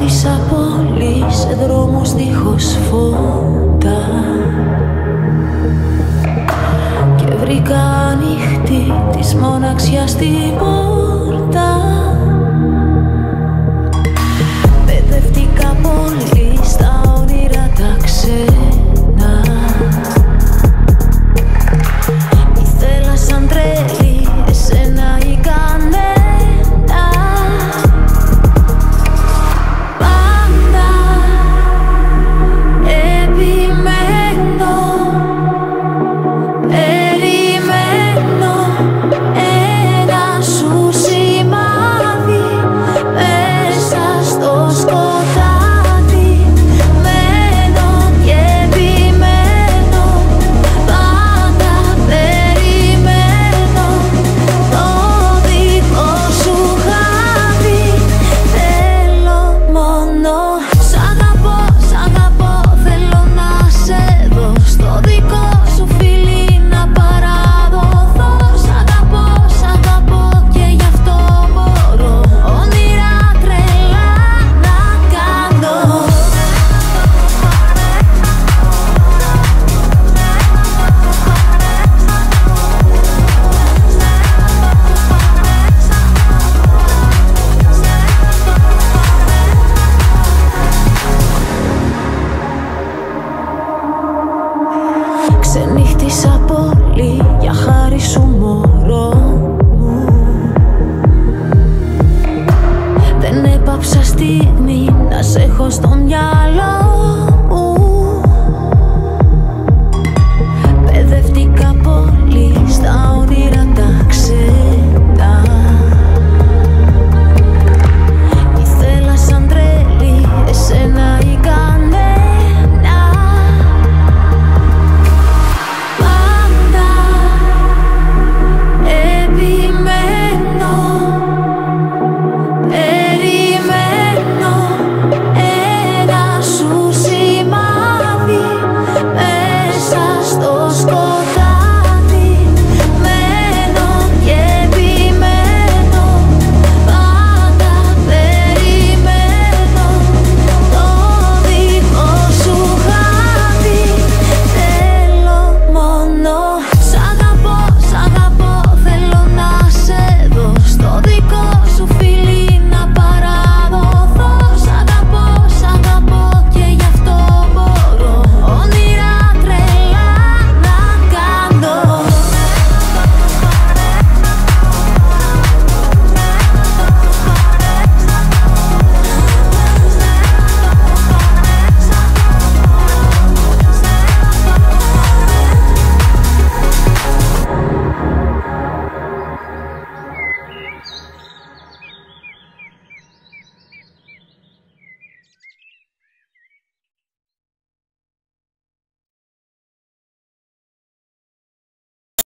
της απόλυς σε δρόμους δίχως φώτα. Και βρήκα ανοιχτή της μοναξιάς την απόψε στιγμή να σε έχω στο μυαλό.